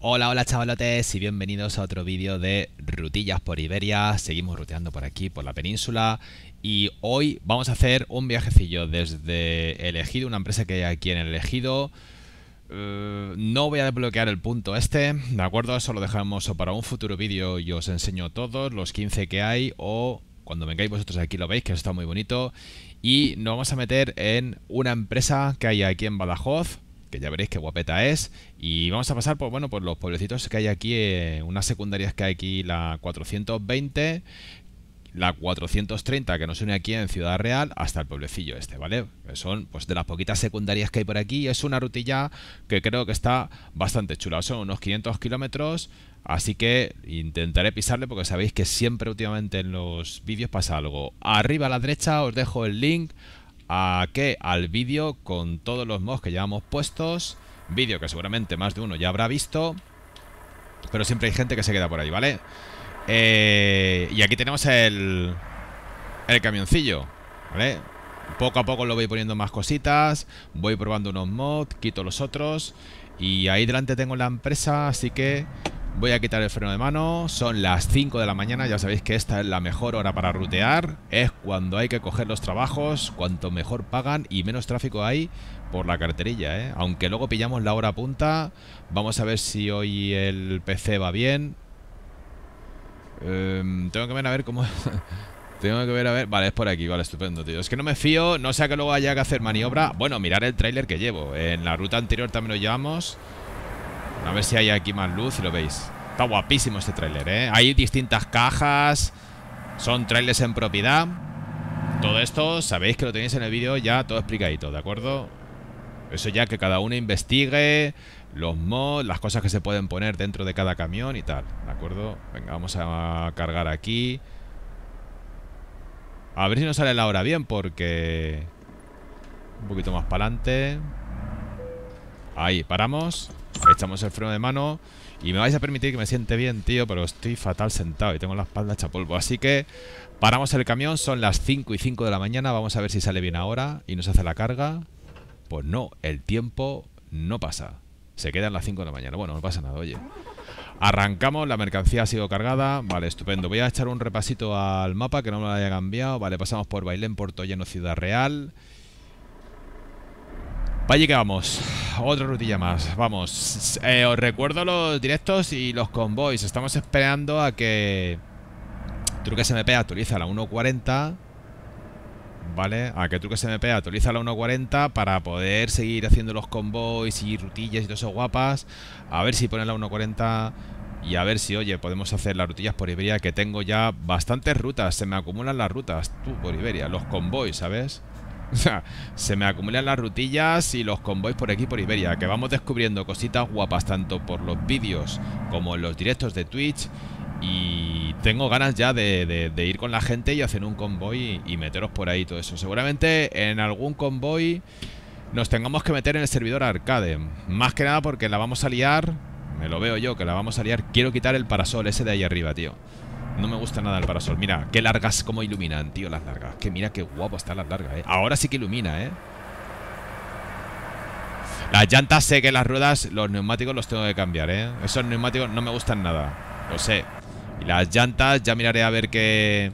Hola, hola chavalotes y bienvenidos a otro vídeo de Rutillas por Iberia. Seguimos ruteando por aquí, por la península. Y hoy vamos a hacer un viajecillo desde Elegido, una empresa que hay aquí en el Elegido. Eh, no voy a desbloquear el punto este, ¿de acuerdo? Eso lo dejamos para un futuro vídeo y os enseño todos, los 15 que hay o cuando vengáis vosotros aquí lo veis, que está muy bonito. Y nos vamos a meter en una empresa que hay aquí en Badajoz, que ya veréis qué guapeta es. Y vamos a pasar por, bueno, por los pueblecitos que hay aquí, eh, unas secundarias que hay aquí, la 420, la 430 que nos une aquí en Ciudad Real hasta el pueblecillo este, ¿vale? Son pues de las poquitas secundarias que hay por aquí. Es una rutilla que creo que está bastante chula. Son unos 500 kilómetros, así que intentaré pisarle porque sabéis que siempre últimamente en los vídeos pasa algo. Arriba a la derecha os dejo el link a qué al vídeo con todos los mods que llevamos puestos. Vídeo que seguramente más de uno ya habrá visto. Pero siempre hay gente que se queda por ahí, ¿vale? Eh, y aquí tenemos el, el camioncillo, ¿vale? Poco a poco lo voy poniendo más cositas, voy probando unos mods, quito los otros y ahí delante tengo la empresa, así que voy a quitar el freno de mano, son las 5 de la mañana, ya sabéis que esta es la mejor hora para rutear, es cuando hay que coger los trabajos, cuanto mejor pagan y menos tráfico hay por la carterilla, ¿eh? Aunque luego pillamos la hora punta, vamos a ver si hoy el PC va bien, Em, tengo que ver a ver cómo... tengo que ver a ver... Vale, es por aquí, vale, estupendo, tío. Es que no me fío, no sé que luego haya que hacer maniobra. Bueno, mirar el tráiler que llevo. En la ruta anterior también lo llevamos A ver si hay aquí más luz y lo veis Está guapísimo este tráiler, ¿eh? Hay distintas cajas Son trailers en propiedad Todo esto, sabéis que lo tenéis en el vídeo ya todo explicadito, ¿de acuerdo? Eso ya que cada uno investigue los mods, las cosas que se pueden poner dentro de cada camión y tal, ¿de acuerdo? Venga, vamos a cargar aquí. A ver si nos sale la hora bien, porque... Un poquito más para adelante. Ahí, paramos. Echamos el freno de mano. Y me vais a permitir que me siente bien, tío, pero estoy fatal sentado y tengo la espalda hecha polvo. Así que paramos el camión, son las 5 y 5 de la mañana. Vamos a ver si sale bien ahora y nos hace la carga. Pues no, el tiempo no pasa. Se quedan las 5 de la mañana. Bueno, no pasa nada, oye. Arrancamos, la mercancía ha sido cargada. Vale, estupendo. Voy a echar un repasito al mapa que no me lo haya cambiado. Vale, pasamos por Bailén, Puerto Lleno, Ciudad Real. Vaya que vamos. Otra rutilla más. Vamos. Eh, os recuerdo los directos y los convoys. Estamos esperando a que Truque SMP actualiza la 1.40 ¿vale? A que truque SMP actualiza la 1.40 para poder seguir haciendo los convoys y rutillas y todo eso guapas. A ver si pone la 1.40 y a ver si, oye, podemos hacer las rutillas por Iberia, que tengo ya bastantes rutas. Se me acumulan las rutas, tú, por Iberia, los convoys, ¿sabes? Sea, se me acumulan las rutillas y los convoys por aquí por Iberia, que vamos descubriendo cositas guapas tanto por los vídeos como en los directos de Twitch y tengo ganas ya de, ir con la gente y hacer un convoy y, meteros por ahí todo eso. Seguramente en algún convoy nos tengamos que meter en el servidor arcade. Más que nada porque la vamos a liar. Me lo veo yo, que la vamos a liar. Quiero quitar el parasol ese de ahí arriba, tío. No me gusta nada el parasol. Mira, qué largas como iluminan, tío, las largas. Que mira qué guapo están las largas, eh. Ahora sí que ilumina, eh. Las llantas sé que las ruedas, los neumáticos los tengo que cambiar, ¿eh? Esos neumáticos no me gustan nada. Lo sé. Y las llantas, ya miraré a ver que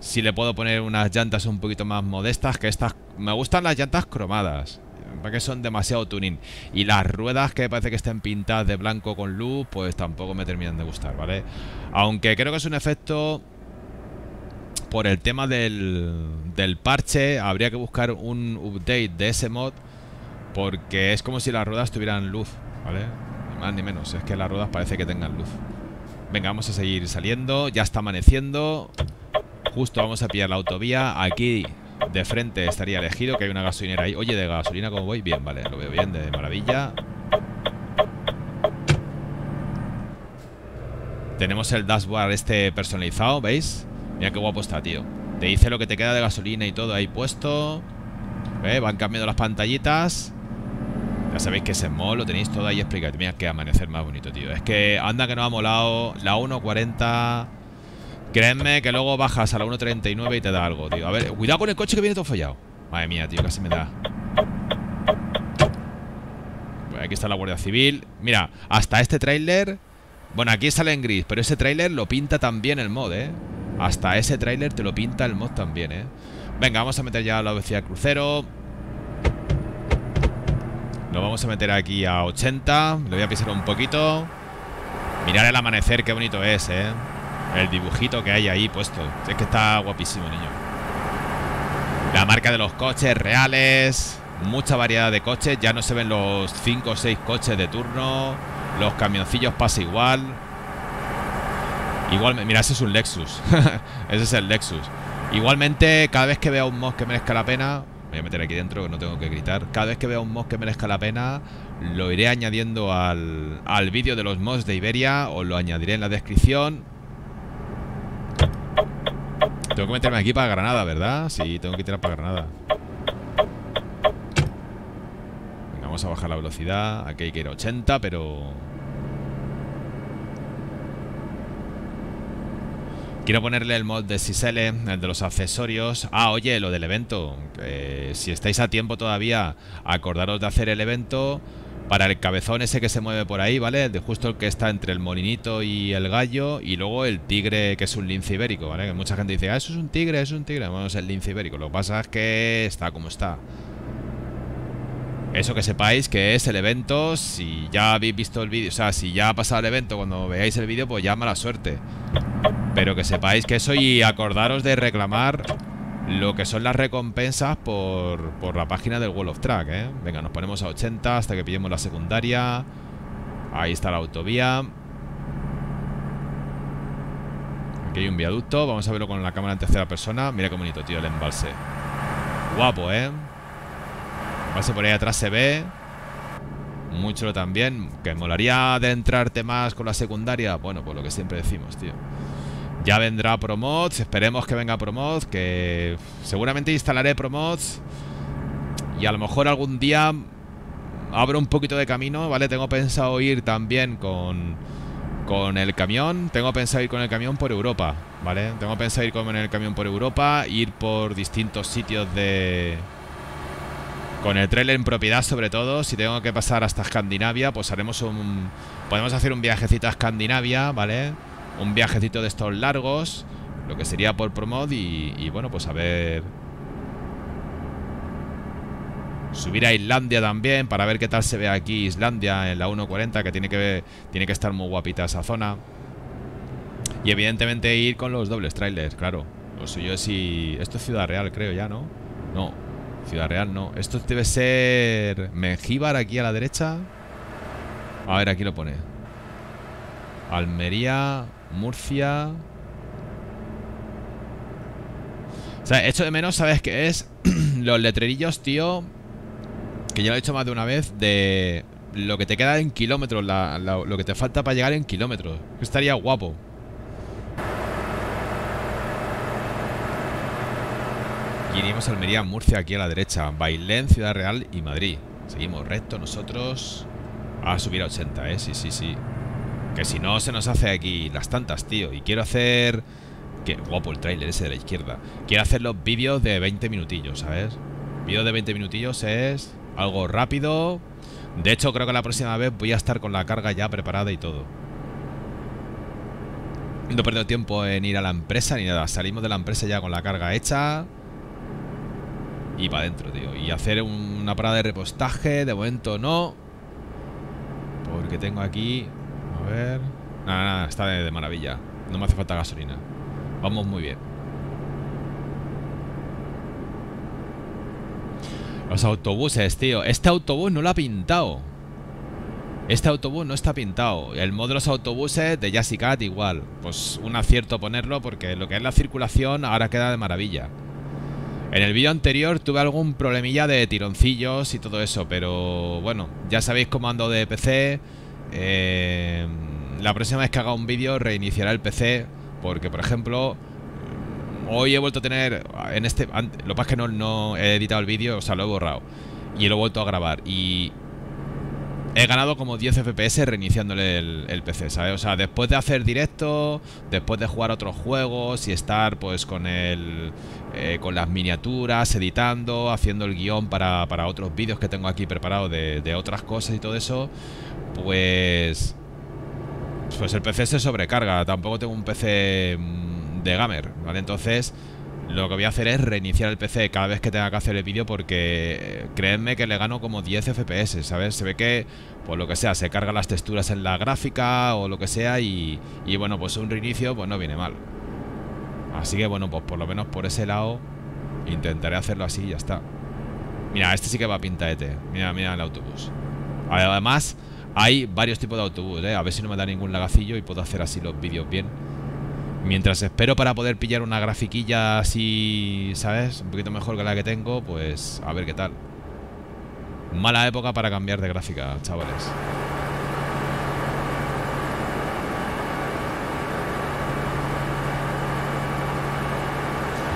si le puedo poner unas llantas un poquito más modestas que estas. Me gustan las llantas cromadas, porque son demasiado tuning. Y las ruedas que parece que estén pintadas de blanco con luz, pues tampoco me terminan de gustar, ¿vale? Aunque creo que es un efecto por el tema del, del parche, habría que buscar un update de ese mod, porque es como si las ruedas tuvieran luz, ¿vale? Ni más ni menos, es que las ruedas parece que tengan luz. Venga, vamos a seguir saliendo. Ya está amaneciendo. Justo vamos a pillar la autovía. Aquí de frente estaría elegido, que hay una gasolinera ahí. Oye, de gasolina, ¿cómo voy? Bien, vale, lo veo bien, de maravilla. Tenemos el dashboard este personalizado, ¿veis? Mira qué guapo está, tío. Te dice lo que te queda de gasolina y todo ahí puesto. ¿Ve? Van cambiando las pantallitas. Ya sabéis que ese mod lo tenéis todo ahí explicado. Mira que amanecer más bonito, tío. Es que anda que no ha molado la 1.40. Créeme que luego bajas a la 1.39 y te da algo, tío. A ver, cuidado con el coche que viene todo fallado. Madre mía, tío, casi me da. Aquí está la Guardia Civil. Mira, hasta este tráiler... Bueno, aquí sale en gris, pero ese tráiler lo pinta también el mod, ¿eh? Hasta ese tráiler te lo pinta el mod también, ¿eh? Venga, vamos a meter ya la velocidad crucero. Lo vamos a meter aquí a 80. Le voy a pisar un poquito. Mirar el amanecer, qué bonito es, ¿eh? El dibujito que hay ahí puesto. Es que está guapísimo, niño. La marca de los coches reales. Mucha variedad de coches. Ya no se ven los 5 o 6 coches de turno. Los camioncillos pasa igual. Igual, mira, ese es un Lexus. ese es el Lexus. Igualmente, cada vez que vea un mod que merezca la pena, voy a meter aquí dentro que no tengo que gritar. Cada vez que vea un mod que merezca la pena, lo iré añadiendo al, al vídeo de los mods de Iberia. O lo añadiré en la descripción. Tengo que meterme aquí para Granada, ¿verdad? Sí, tengo que tirar para Granada. Venga, vamos a bajar la velocidad. Aquí hay que ir a 80, pero... Quiero ponerle el mod de Sisele, el de los accesorios. Ah, oye, lo del evento. si estáis a tiempo todavía, acordaros de hacer el evento para el cabezón ese que se mueve por ahí, ¿vale? De justo el que está entre el molinito y el gallo. Y luego el tigre, que es un lince ibérico, ¿vale? Que mucha gente dice, ah, eso es un tigre, eso es un tigre. Bueno, es el lince ibérico. Lo que pasa es que está como está. Eso que sepáis que es el evento. Si ya habéis visto el vídeo, o sea, si ya ha pasado el evento cuando veáis el vídeo, pues ya mala suerte. Pero que sepáis que eso y acordaros de reclamar lo que son las recompensas por, por la página del Wall of Track, ¿eh? Venga, nos ponemos a 80 hasta que pillemos la secundaria. Ahí está la autovía. Aquí hay un viaducto. Vamos a verlo con la cámara en tercera persona. Mira qué bonito, tío, el embalse. Guapo, ¿eh? El embalse por ahí atrás se ve. Muy chulo también. Que molaría adentrarte más con la secundaria. Bueno, pues lo que siempre decimos, tío. Ya vendrá Promods, esperemos que venga Promods, que seguramente instalaré Promods y a lo mejor algún día abro un poquito de camino, ¿vale? Tengo pensado ir también con, con el camión, tengo pensado ir con el camión por Europa, ¿vale? Tengo pensado ir con el camión por Europa, ir por distintos sitios de... Con el trailer en propiedad sobre todo, si tengo que pasar hasta Escandinavia, pues haremos un... Podemos hacer un viajecito a Escandinavia, ¿vale? Un viajecito de estos largos, lo que sería por Promod y, bueno, pues a ver... Subir a Islandia también para ver qué tal se ve aquí Islandia en la 1.40, que tiene que, ver, tiene que estar muy guapita esa zona. Y evidentemente ir con los dobles trailers, claro. Lo suyo es si... Esto es Ciudad Real, creo ya, ¿no? No, Ciudad Real no. Esto debe ser... Mengíbar aquí a la derecha. A ver, aquí lo pone. Almería, Murcia. O sea, esto de menos, ¿sabes qué es? Los letrerillos, tío. Que ya lo he dicho más de una vez. De lo que te queda en kilómetros. lo que te falta para llegar en kilómetros. estaría guapo. Y Almería, Murcia aquí a la derecha. Bailén, Ciudad Real y Madrid. Seguimos recto nosotros. A subir a 80, ¿eh? Sí, sí, sí. Que si no se nos hace aquí las tantas, tío. Y quiero hacer... Qué guapo el tráiler ese de la izquierda. Quiero hacer los vídeos de 20 minutillos, ¿sabes? Vídeo de 20 minutillos es algo rápido. De hecho, creo que la próxima vez voy a estar con la carga ya preparada y todo. No perdido tiempo en ir a la empresa ni nada. Salimos de la empresa ya con la carga hecha. Y para adentro, tío. Y hacer una parada de repostaje. De momento no. Porque tengo aquí a ver... Nada, nada, está de, maravilla. No me hace falta gasolina. Vamos muy bien. Los autobuses, tío. Este autobús no lo ha pintado. Este autobús no está pintado. El modo de los autobuses de Yassicat igual. Pues un acierto ponerlo porque lo que es la circulación ahora queda de maravilla. En el vídeo anterior tuve algún problemilla de tironcillos y todo eso, pero bueno, ya sabéis cómo ando de PC. Eh, la próxima vez que haga un vídeo reiniciará el PC porque, por ejemplo, hoy he vuelto a tener en este... Lo que pasa es que no, he editado el vídeo, o sea, lo he borrado y lo he vuelto a grabar y he ganado como 10 FPS reiniciándole el, PC, ¿sabes? O sea, después de hacer directo, después de jugar otros juegos y estar pues con el... Eh, con las miniaturas, editando, haciendo el guion para, para otros vídeos que tengo aquí preparados de, de otras cosas y todo eso, pues... Pues el PC se sobrecarga, tampoco tengo un PC mm, de gamer, ¿vale? Entonces lo que voy a hacer es reiniciar el PC cada vez que tenga que hacer el vídeo porque eh, créanme que le gano como 10 FPS, ¿sabes? Se ve que, por lo que sea, se cargan las texturas en la gráfica o lo que sea y, y bueno, pues un reinicio pues no viene mal. Así que bueno, pues por lo menos por ese lado intentaré hacerlo así y ya está. Mira, este sí que va a pintaete. Mira, mira el autobús. Además, hay varios tipos de autobús, ¿eh? A ver si no me da ningún lagacillo y puedo hacer así los vídeos bien. Mientras espero para poder pillar una grafiquilla así, ¿sabes? Un poquito mejor que la que tengo, pues a ver qué tal. Mala época para cambiar de gráfica, chavales.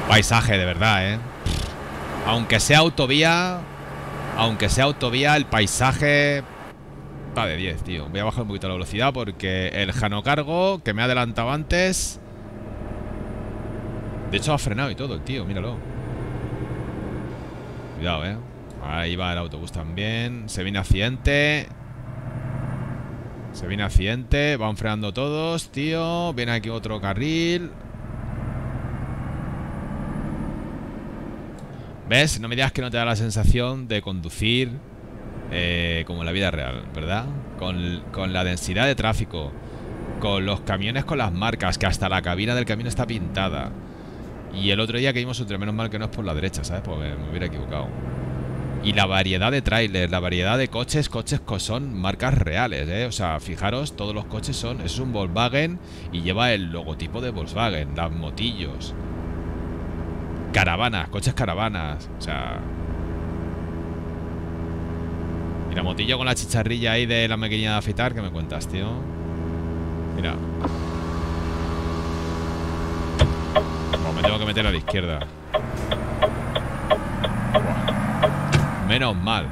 Paisaje, de verdad, ¿eh? Aunque sea autovía, aunque sea autovía, el paisaje va de 10, tío. Voy a bajar un poquito la velocidad porque el Jano Cargo, que me ha adelantado antes, de hecho ha frenado y todo el tío, míralo. Cuidado, eh. Ahí va el autobús también. Se viene accidente. Se viene accidente. Van frenando todos, tío. Viene aquí otro carril. ¿Ves? No me digas que no te da la sensación de conducir eh, como en la vida real, ¿verdad? Con, con la densidad de tráfico Con los camiones con las marcas Que hasta la cabina del camión está pintada y el otro día que vimos otro, menos mal que no es por la derecha, ¿sabes? Pues me, hubiera equivocado. Y la variedad de trailers, la variedad de coches, coches que son marcas reales, ¿eh? O sea, fijaros, todos los coches son... Es un Volkswagen y lleva el logotipo de Volkswagen, las motillos. Caravanas, coches caravanas, o sea... Mira, motillo con la chicharrilla ahí de la maquinilla de afitar, ¿qué me cuentas, tío? Mira. Me tengo que meter a la izquierda. Menos mal.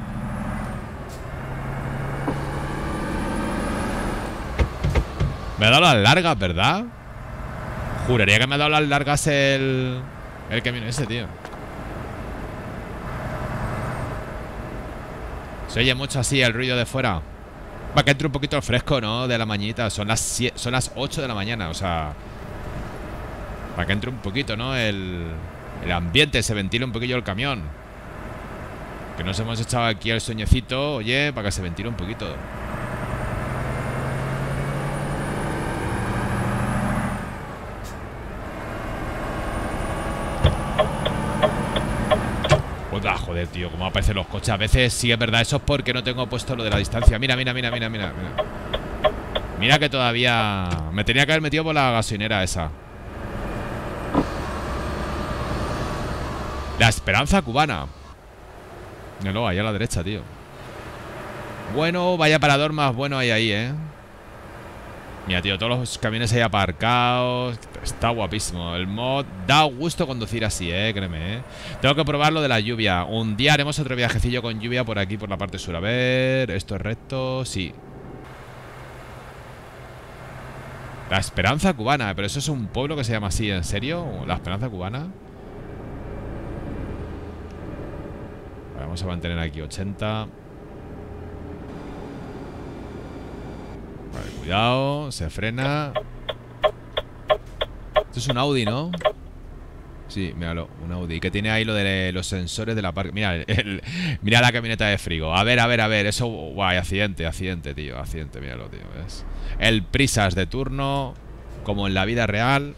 Me ha dado las largas, ¿verdad? Juraría que me ha dado las largas el... El camino ese, tío. Se oye mucho así el ruido de fuera. Va que entre un poquito fresco, ¿no? De la mañita. Son las, son las 8 de la mañana, o sea... Para que entre un poquito, ¿no? El, el ambiente, se ventile un poquillo el camión. Que nos hemos echado aquí el sueñecito, oye, para que se ventile un poquito. Otra, joder, tío, cómo aparecen los coches. A veces sí es verdad, eso es porque no tengo puesto lo de la distancia. Mira, mira, mira, mira. Mira, mira que todavía... Me tenía que haber metido por la gasolinera esa. La esperanza cubana. No, ahí a la derecha, tío. Bueno, vaya parador más bueno hay ahí, ¿eh? Mira, tío, todos los camiones ahí aparcados. Está guapísimo. El mod da gusto conducir así, ¿eh? Créeme, ¿eh? Tengo que probar lo de la lluvia. Un día haremos otro viajecillo con lluvia por aquí, por la parte sur. A ver, esto es recto. Sí. La Esperanza Cubana. Pero eso es un pueblo que se llama así, ¿en serio? ¿La Esperanza Cubana? Vamos a mantener aquí 80 Vale, cuidado Se frena Esto es un Audi, ¿no? Sí, míralo, un Audi Que tiene ahí lo de los sensores de la parque Mira, mira la camioneta de frigo A ver, a ver, a ver Eso, guay, accidente, accidente, tío Accidente, míralo, tío ¿ves? El prisas de turno Como en la vida real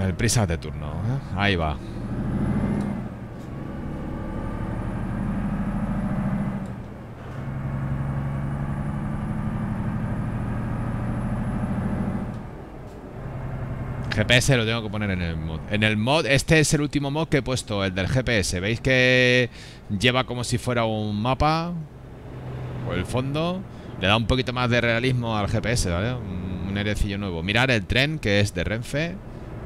El prisas de turno ¿eh? Ahí va GPS lo tengo que poner en el mod. En el mod, este es el último mod que he puesto, el del GPS. ¿Veis que lleva como si fuera un mapa? O el fondo. Le da un poquito más de realismo al GPS, ¿vale? Un, un nuevo. Mirar el tren, que es de Renfe.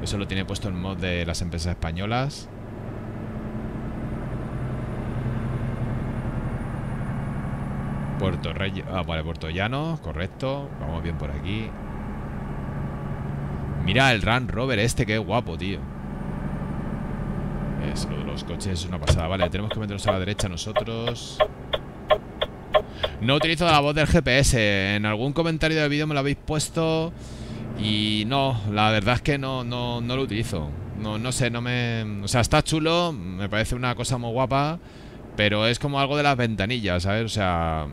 Eso lo tiene puesto en mod de las empresas españolas. Puerto Rey... Ah, vale, Puerto Llano, correcto. Vamos bien por aquí. Mira el Run Rover este, qué guapo, tío. Eso de los coches es una pasada. Vale, tenemos que meternos a la derecha nosotros. No utilizo la voz del GPS. En algún comentario del vídeo me lo habéis puesto. Y no, la verdad es que no, no, no lo utilizo. No, no sé, no me... O sea, está chulo, me parece una cosa muy guapa, pero es como algo de las ventanillas, ¿sabes? O sea,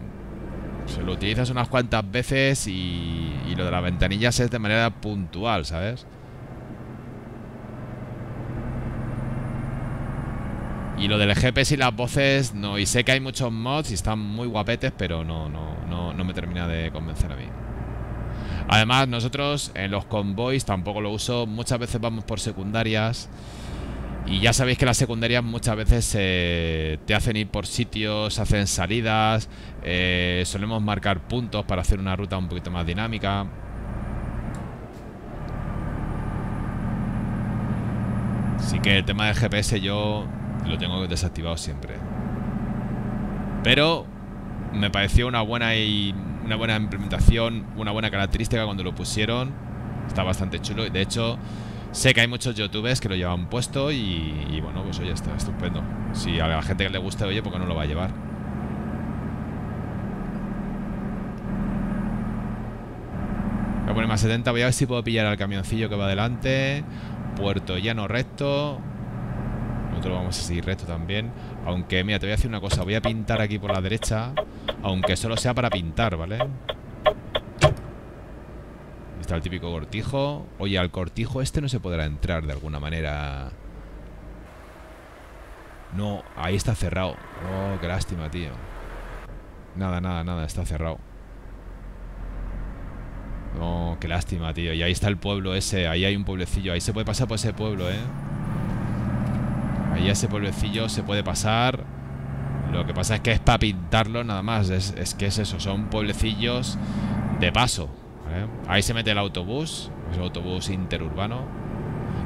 se lo utilizas unas cuantas veces y, y lo de las ventanillas es de manera puntual, ¿sabes? Y lo del GPS y las voces, no. Y sé que hay muchos mods y están muy guapetes, pero no, no, no, no me termina de convencer a mí. Además, nosotros en los convoys tampoco lo uso. Muchas veces vamos por secundarias. Y ya sabéis que las secundarias muchas veces eh, te hacen ir por sitios, hacen salidas. Eh, solemos marcar puntos para hacer una ruta un poquito más dinámica. Así que el tema del GPS yo lo tengo desactivado siempre. Pero me pareció una buena y una buena implementación, una buena característica cuando lo pusieron. Está bastante chulo. Y de hecho, sé que hay muchos youtubers que lo llevan puesto y, bueno, pues oye, está estupendo. Si a la gente que le guste, oye, ¿por qué no lo va a llevar? Voy a poner más 70. Voy a ver si puedo pillar al camioncillo que va adelante. Puerto llano recto. Nosotros vamos a seguir recto también. Aunque, mira, te voy a decir una cosa. Voy a pintar aquí por la derecha. Aunque solo sea para pintar, ¿vale? Está el típico cortijo. Oye, al cortijo este no se podrá entrar de alguna manera. No, ahí está cerrado. Oh, qué lástima, tío. Nada, nada, nada, está cerrado. Oh, qué lástima, tío. Y ahí está el pueblo ese. Ahí hay un pueblecillo. Ahí se puede pasar por ese pueblo, ¿eh? Ahí ese pueblecillo se puede pasar. Lo que pasa es que es para pintarlo nada más. Es, que es eso, son pueblecillos de paso. Ahí se mete el autobús. El autobús interurbano.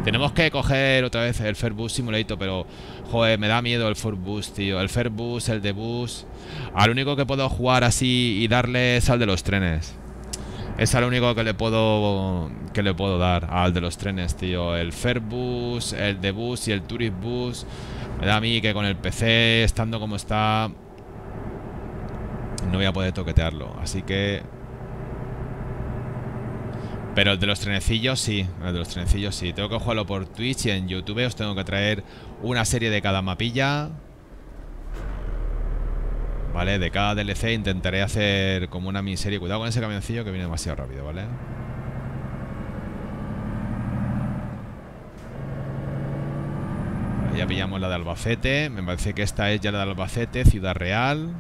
Tenemos que coger otra vez el Fairbus Simulator, pero joder, me da miedo el Fairbus, tío. El Fairbus, el de bus. Al único que puedo jugar así y darle es al de los trenes. Es al único que le puedo que le puedo dar al de los trenes, tío. El Fairbus, el de bus y el Tourist Bus. Me da a mí que con el PC, estando como está, no voy a poder toquetearlo. Así que... Pero el de los trenecillos sí, el de los trenecillos sí. Tengo que jugarlo por Twitch y en YouTube os tengo que traer una serie de cada mapilla. Vale, de cada DLC intentaré hacer como una miniserie. Cuidado con ese camioncillo que viene demasiado rápido, ¿vale? Ya pillamos la de Albacete. Me parece que esta es ya la de Albacete, Ciudad Real.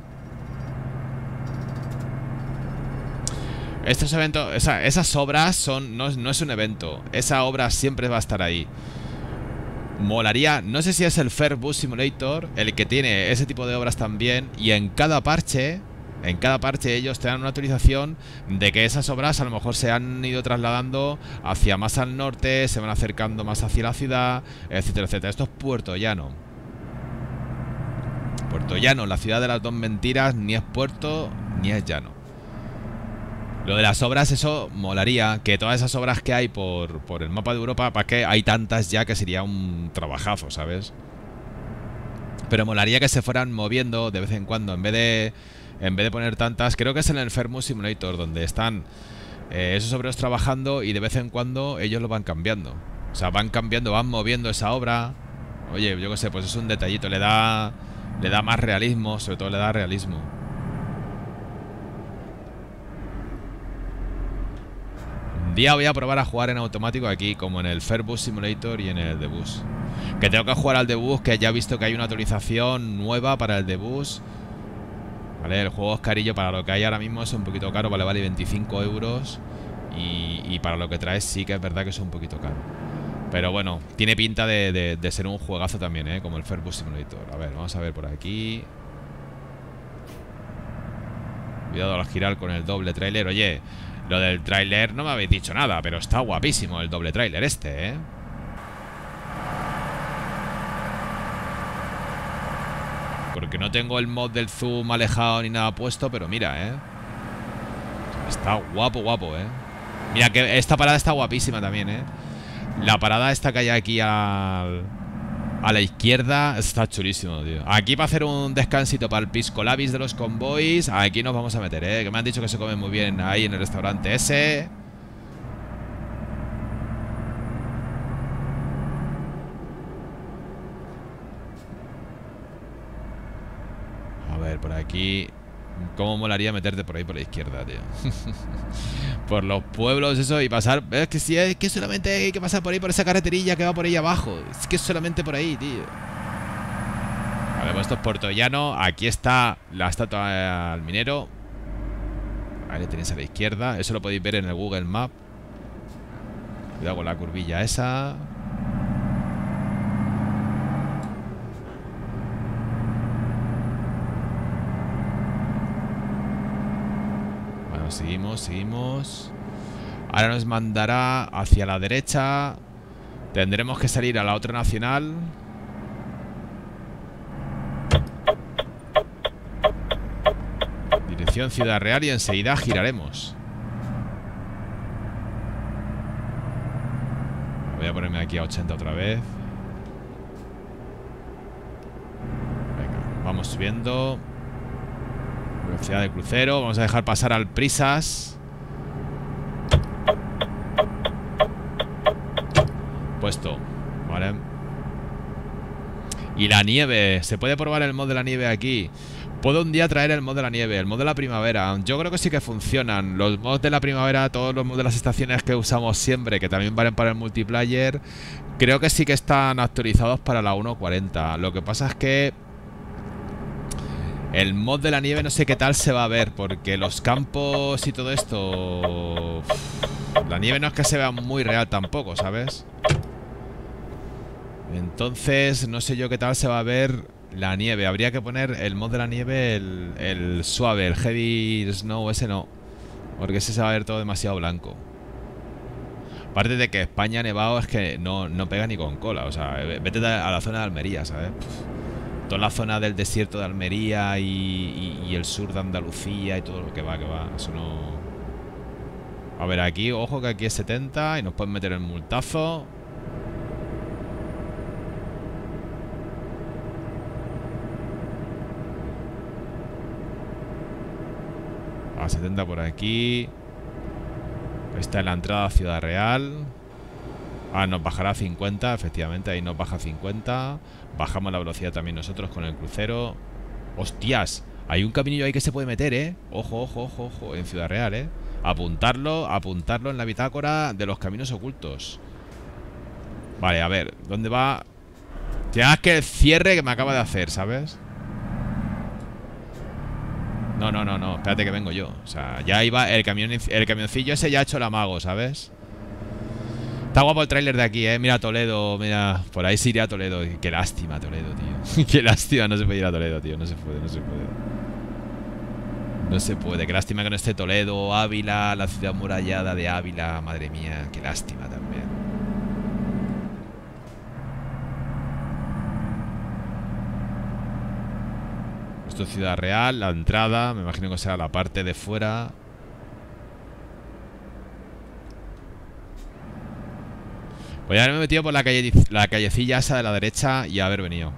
Estos eventos, esas obras son no, no, es un evento. Esa obra siempre va a estar ahí. Molaría, no sé si es el Fairbus Simulator el que tiene ese tipo de obras también. Y en cada parche en cada parche ellos te dan una autorización de que esas obras a lo mejor se han ido trasladando hacia más al norte, se van acercando más hacia la ciudad, etcétera, etcétera. Esto es Puerto Llano. Puerto Llano, la ciudad de las dos mentiras, ni es puerto ni es llano. Lo de las obras, eso molaría. Que todas esas obras que hay por, por el mapa de Europa, para que hay tantas ya que sería un trabajazo, ¿sabes? Pero molaría que se fueran moviendo de vez en cuando. En vez de en vez de poner tantas, creo que es en el Fermus Simulator, donde están eh, esos obreros trabajando y de vez en cuando ellos lo van cambiando. O sea, van cambiando, van moviendo esa obra. Oye, yo qué sé, pues es un detallito, le da, le da más realismo, sobre todo le da realismo. Día voy a probar a jugar en automático aquí, como en el Fairbus Simulator y en el de Bus. Que tengo que jugar al de Bus, que ya he visto que hay una autorización nueva para el de Bus. ¿Vale? El juego es carillo para lo que hay ahora mismo es un poquito caro, vale, vale 25 euros. Y, para lo que traes sí que es verdad que es un poquito caro. Pero bueno, tiene pinta de, ser un juegazo también, ¿eh? Como el Fairbus Simulator. A ver, vamos a ver por aquí. Cuidado al girar con el doble trailer. Oye, lo del trailer no me habéis dicho nada, pero está guapísimo el doble trailer este, ¿eh? no tengo el mod del zoom alejado ni nada puesto, pero mira, ¿eh? Está guapo, guapo, ¿eh? Mira, que esta parada está guapísima también, ¿eh? La parada esta que hay aquí al, a la izquierda está chulísimo, tío. Aquí para hacer un descansito para el pisco labis de los convoys, aquí nos vamos a meter, ¿eh? Que me han dicho que se come muy bien ahí en el restaurante ese. A ver, por aquí ¿Cómo molaría meterte por ahí por la izquierda, tío? por los pueblos, eso, y pasar... Es que si es que solamente hay que pasar por ahí, por esa carreterilla que va por ahí abajo. Es que solamente por ahí, tío. Vale, pues esto es Puerto Llano. Aquí está la estatua al minero. Ahí le tenéis a la izquierda. Eso lo podéis ver en el Google Map. Cuidado con la curvilla esa. Seguimos, seguimos. Ahora nos mandará hacia la derecha. Tendremos que salir a la otra nacional. Dirección Ciudad Real y enseguida giraremos. Voy a ponerme aquí a 80 otra vez. Venga, vamos subiendo. Velocidad de crucero. Vamos a dejar pasar al prisas. Puesto. Vale. Y la nieve. ¿Se puede probar el mod de la nieve aquí? Puedo un día traer el mod de la nieve, el mod de la primavera. Yo creo que sí que funcionan. Los mods de la primavera, todos los mods de las estaciones que usamos siempre, que también valen para el multiplayer, creo que sí que están actualizados para la 1.40. Lo que pasa es que el mod de la nieve no sé qué tal se va a ver, porque los campos y todo esto... La nieve no es que se vea muy real tampoco, ¿sabes? Entonces, no sé yo qué tal se va a ver la nieve. Habría que poner el mod de la nieve, el, suave, el heavy snow, ese no. Porque ese se va a ver todo demasiado blanco. Aparte de que España nevado es que no, no pega ni con cola. O sea, vete a la zona de Almería, ¿sabes? Toda la zona del desierto de Almería y, el sur de Andalucía y todo lo que va, que va. Eso no... A ver, aquí, ojo que aquí es 70 y nos pueden meter el multazo. A 70 por aquí. Esta es la entrada a Ciudad Real. Ah, nos bajará a 50, efectivamente, ahí nos baja a 50. Bajamos la velocidad también nosotros con el crucero. ¡Hostias! Hay un caminillo ahí que se puede meter, ¿eh? Ojo, ojo, ojo, ojo, en Ciudad Real, ¿eh? Apuntarlo, apuntarlo en la bitácora de los caminos ocultos. Vale, a ver, ¿dónde va? Ya que el cierre que me acaba de hacer, ¿sabes? No, no, no, no, espérate que vengo yo O sea, ya iba el, camión, el camioncillo ese ya ha hecho el amago, ¿sabes? Está guapo el tráiler de aquí, eh. Mira Toledo, mira. Por ahí sí iría a Toledo. Qué lástima, Toledo, tío. Qué lástima, no se puede ir a Toledo, tío. No se puede, no se puede. No se puede. Qué lástima que no esté Toledo, Ávila, la ciudad murallada de Ávila. Madre mía, qué lástima también. Esto es Ciudad Real, la entrada. Me imagino que será la parte de fuera. Voy a haberme metido por la, calle, la callecilla esa de la derecha y haber venido.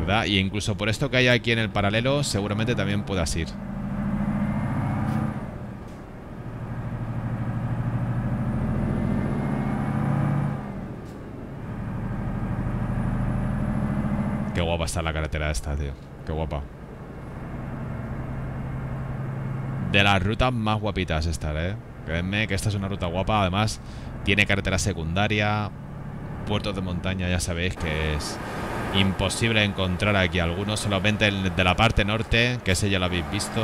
¿Verdad? Y incluso por esto que hay aquí en el paralelo, seguramente también puedas ir. Qué guapa está la carretera esta, tío. Qué guapa. De las rutas más guapitas esta, ¿eh? Créanme que esta es una ruta guapa. Además, tiene carretera secundaria, puertos de montaña, ya sabéis que es imposible encontrar aquí algunos, solamente el de la parte norte, que ese ya lo habéis visto.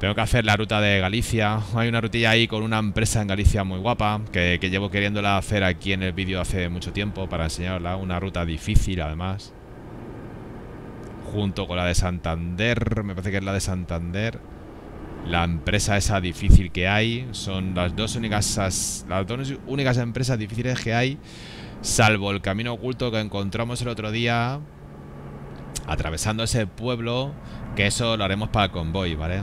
Tengo que hacer la ruta de Galicia. Hay una rutilla ahí con una empresa en Galicia muy guapa que, que llevo queriéndola hacer aquí en el vídeo hace mucho tiempo para enseñarla. Una ruta difícil además junto con la de Santander, me parece que es la de Santander. la empresa esa difícil que hay. Son las dos únicas las dos únicas empresas difíciles que hay, salvo el camino oculto que encontramos el otro día atravesando ese pueblo, que eso lo haremos para el convoy, ¿vale?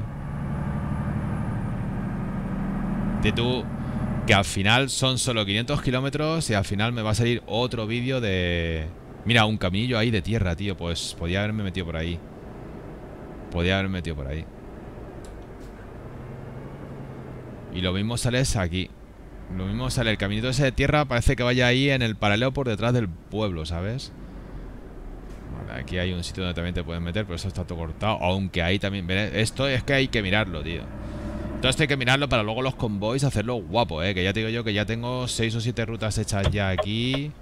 De tú que al final son solo 500 kilómetros y al final me va a salir otro vídeo de... Mira, un camillo ahí de tierra, tío. Pues podía haberme metido por ahí. Podía haberme metido por ahí. Y lo mismo sale aquí. Lo mismo sale el caminito ese de tierra. Parece que vaya ahí en el paralelo por detrás del pueblo, ¿sabes? Vale, aquí hay un sitio donde también te puedes meter, pero eso está todo cortado. Aunque ahí también... Esto es que hay que mirarlo, tío. Entonces hay que mirarlo para luego los convoys hacerlo guapo, ¿eh? Que ya te digo yo que ya tengo 6 o 7 rutas hechas ya aquí.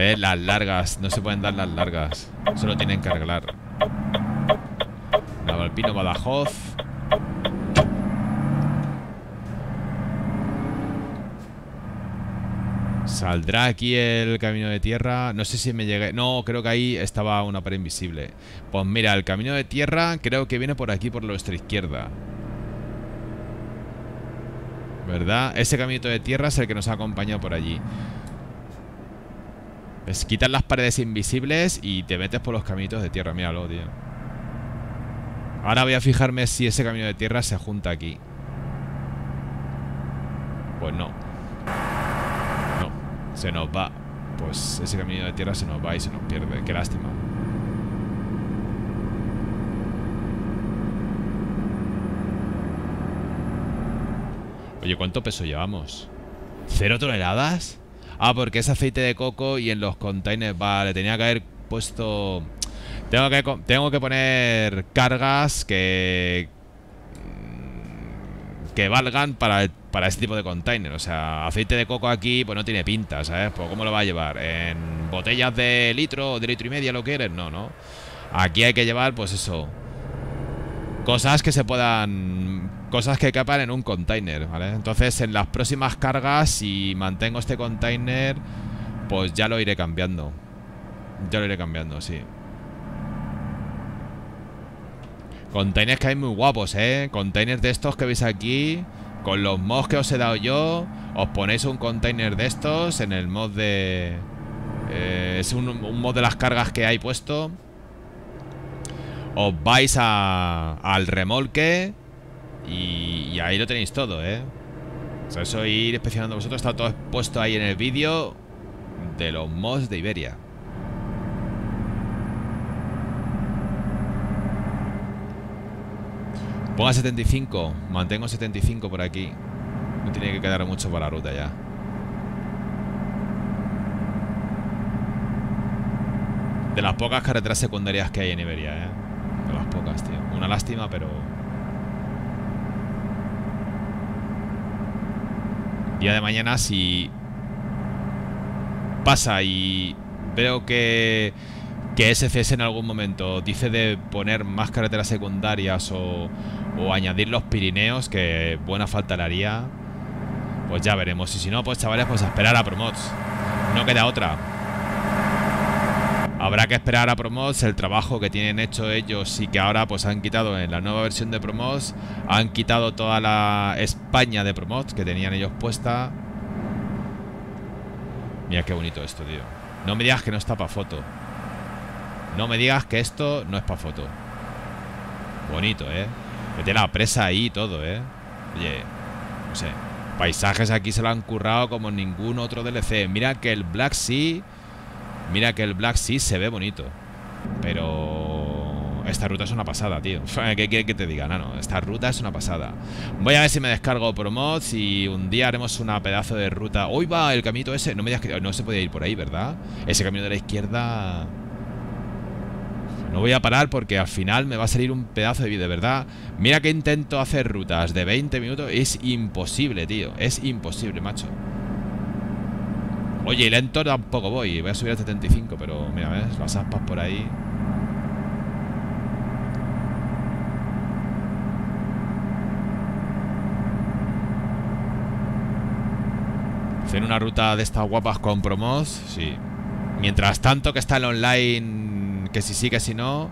Eh, las largas. No se pueden dar las largas. Solo tienen que arreglar. Navalpino Badajoz. Saldrá aquí el camino de tierra. No sé si me llegué. No, creo que ahí estaba una pared invisible. Pues mira, el camino de tierra creo que viene por aquí, por nuestra izquierda. ¿Verdad? Ese caminito de tierra es el que nos ha acompañado por allí. Es las paredes invisibles y te metes por los caminitos de tierra. Míralo, tío. Ahora voy a fijarme si ese camino de tierra se junta aquí. Pues no. Se nos va. Pues ese camino de tierra se nos va y se nos pierde. Qué lástima. Oye, ¿cuánto peso llevamos? ¿Cero toneladas? Ah, porque es aceite de coco y en los containers... Vale, tenía que haber puesto... Tengo que, tengo que poner cargas que... Que valgan para para este tipo de container. O sea, aceite de coco aquí, pues no tiene pinta, ¿sabes? Pues ¿cómo lo va a llevar? ¿En botellas de litro o de litro y media lo quieres? No, no. Aquí hay que llevar, pues eso. Cosas que se puedan... Cosas que capan en un container, ¿vale? Entonces, en las próximas cargas, si mantengo este container, pues ya lo iré cambiando. Ya lo iré cambiando, sí. Containers que hay muy guapos, ¿eh? Containers de estos que veis aquí con los mods que os he dado yo, os ponéis un container de estos en el mod de... Eh, es un, mod de las cargas que hay puesto. Os vais al remolque y, ahí lo tenéis todo, ¿eh? O sea, eso ir especificando vosotros está todo puesto ahí en el vídeo de los mods de Iberia. Ponga 75. Mantengo 75 por aquí. No tiene que quedar mucho para la ruta ya. De las pocas carreteras secundarias que hay en Iberia, ¿eh? De las pocas, tío. Una lástima, pero... Día de mañana, si... Pasa y... Veo que que SCS en algún momento dice de poner más carreteras secundarias o, o añadir los Pirineos, que buena falta le haría. Pues ya veremos. Y si no, pues chavales, pues esperar a Promods. No queda otra. Habrá que esperar a Promods el trabajo que tienen hecho ellos y que ahora pues han quitado en la nueva versión de Promods. Han quitado toda la España de Promods que tenían ellos puesta. Mira qué bonito esto, tío. No me digas que no está para foto. No me digas que esto no es para foto. Bonito, ¿eh? Mete la presa ahí y todo, ¿eh? Oye, no sé. Paisajes aquí se lo han currado como ningún otro DLC. Mira que el Black Sea... Mira que el Black Sea se ve bonito. Pero... Esta ruta es una pasada, tío. ¿Qué que te diga? No, no. Esta ruta es una pasada. Voy a ver si me descargo Promods y un día haremos una pedazo de ruta. Hoy va el caminito ese. No me digas que no se puede ir por ahí, ¿verdad? Ese camino de la izquierda... No voy a parar porque al final me va a salir un pedazo de vídeo, de verdad. Mira que intento hacer rutas de 20 minutos. Es imposible, tío. Es imposible, macho. Oye, lento tampoco voy. Voy a subir a 75, pero mira, ¿ves? Las aspas por ahí. Hacer una ruta de estas guapas con promos, sí. Mientras tanto que está el online que si sí, que si no.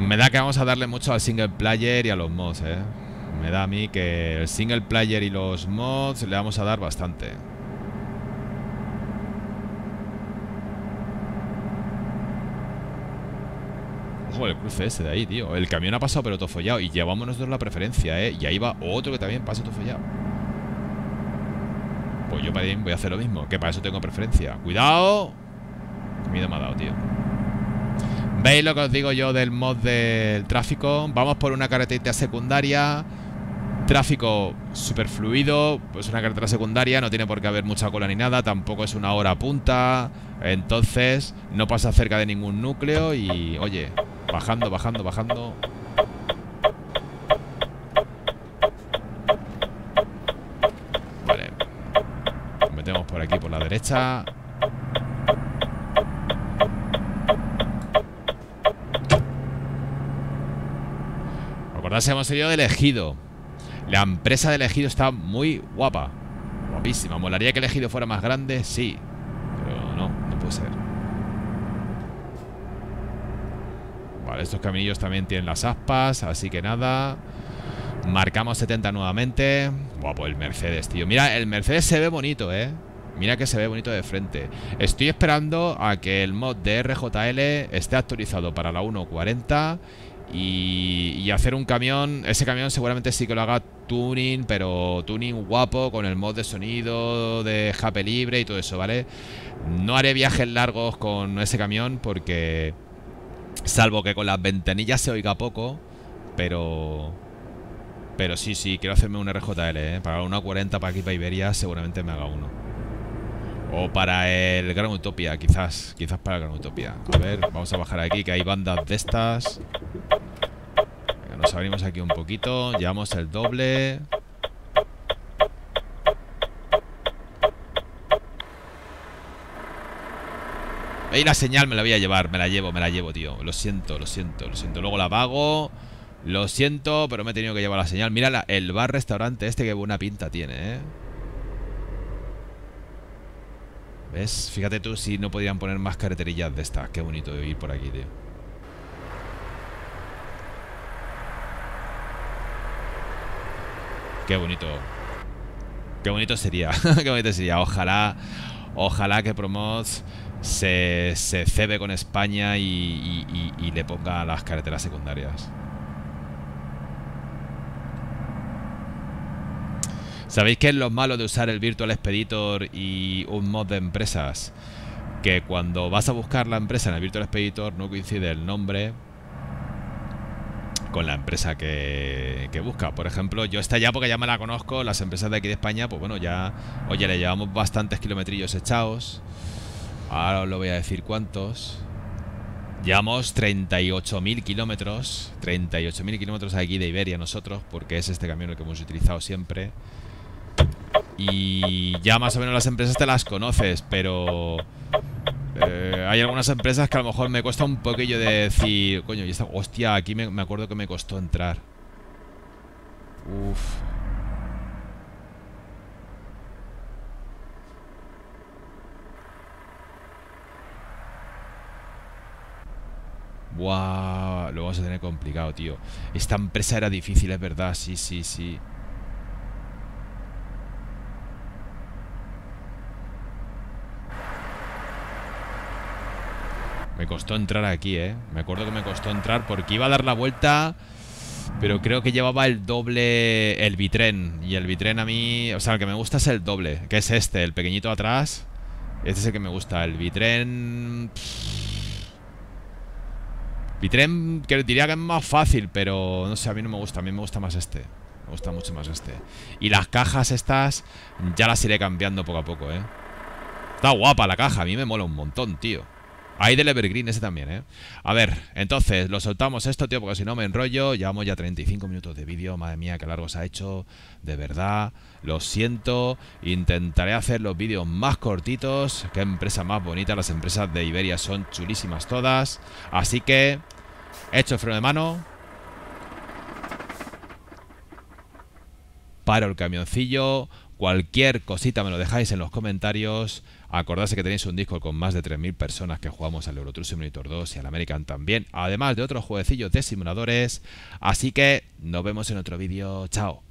Me da que vamos a darle mucho al single player y a los mods, ¿eh? Me da a mí que el single player y los mods le vamos a dar bastante. El cruce ese de ahí, tío. El camión ha pasado pero todo follado. Y llevamos nosotros la preferencia, ¿eh? Y ahí va otro que también pasa todo follado. Pues yo para voy a hacer lo mismo. Que para eso tengo preferencia. ¡Cuidado! Qué miedo me ha dado, tío. ¿Veis lo que os digo yo del mod del tráfico? Vamos por una carretera secundaria Tráfico super fluido Pues una carretera secundaria No tiene por qué haber mucha cola ni nada Tampoco es una hora punta Entonces no pasa cerca de ningún núcleo Y oye, bajando, bajando, bajando. Vale. Nos metemos por aquí por la derecha. Acordarse, hemos salido de elegido. La empresa de elegido está muy guapa. Guapísima. ¿Molaría que elegido fuera más grande? Sí. Pero no, no puede ser Vale, estos caminillos también tienen las aspas Así que nada. Marcamos 70 nuevamente. Guapo el Mercedes, tío. Mira, el Mercedes se ve bonito, eh. Mira que se ve bonito de frente. Estoy esperando a que el mod de RJL Esté actualizado para la 1.40 y, hacer un camión, ese camión seguramente sí que lo haga tuning, pero tuning guapo, con el mod de sonido, de jape libre y todo eso, ¿vale? No haré viajes largos con ese camión porque, salvo que con las ventanillas se oiga poco, pero... Pero sí, sí, quiero hacerme un RJL, ¿eh? Para una 40 para aquí, para Iberia, seguramente me haga uno. O para el Gran Utopia, quizás. Quizás para el Gran Utopia. A ver, vamos a bajar aquí, que hay bandas de estas. Nos abrimos aquí un poquito Llevamos el doble Ahí la señal me la voy a llevar Me la llevo, me la llevo, tío Lo siento, lo siento, lo siento Luego la pago Lo siento, pero me he tenido que llevar la señal Mira el bar-restaurante este Que buena pinta tiene, eh ¿Ves? Fíjate tú si no podrían poner más carreterillas de estas Qué bonito ir por aquí, tío Qué bonito. Qué bonito sería. Qué bonito sería. Ojalá. Ojalá que Promoz se, se cebe con España y, y le ponga las carreteras secundarias. ¿Sabéis qué es lo malo de usar el Virtual Expeditor y un mod de empresas? Que cuando vas a buscar la empresa en el Virtual Expeditor no coincide el nombre con la empresa que, que, busca. Por ejemplo, yo esta ya porque ya me la conozco, las empresas de aquí de España, pues bueno, ya, oye, le llevamos bastantes kilometrillos echados. Ahora os lo voy a decir cuántos. Llevamos 38.000 kilómetros, 38.000 kilómetros aquí de Iberia nosotros, porque es este camión el que hemos utilizado siempre. Y ya más o menos las empresas te las conoces, pero eh, hay algunas empresas que a lo mejor me cuesta un poquillo de decir, coño, y esta, hostia, aquí me, acuerdo que me costó entrar. Uf. Buah, lo vamos a tener complicado, tío. Esta empresa era difícil, es verdad, sí, sí, sí. Me costó entrar aquí, ¿eh? Me acuerdo que me costó entrar porque iba a dar la vuelta... Pero creo que llevaba el doble... El bitren. Y el bitren a mí... O sea, el que me gusta es el doble. Que es este, el pequeñito atrás. Este es el que me gusta. El bitren... Bitren que diría que es más fácil, pero no sé, a mí no me gusta. A mí me gusta más este. Me gusta mucho más este. Y las cajas estas ya las iré cambiando poco a poco, ¿eh? Está guapa la caja. A mí me mola un montón, tío. Ahí del Evergreen ese también, ¿eh? A ver, entonces, lo soltamos esto, tío, porque si no me enrollo. Llevamos ya 35 minutos de vídeo. Madre mía, qué largo se ha hecho. De verdad, lo siento. Intentaré hacer los vídeos más cortitos. Qué empresa más bonita. Las empresas de Iberia son chulísimas todas. Así que, hecho el freno de mano. Paro el camioncillo Cualquier cosita me lo dejáis en los comentarios. Acordarse que tenéis un disco con más de 3.000 personas que jugamos al Euro Simulator 2 y al American también, además de otros jueguecillos de simuladores. Así que nos vemos en otro vídeo. Chao.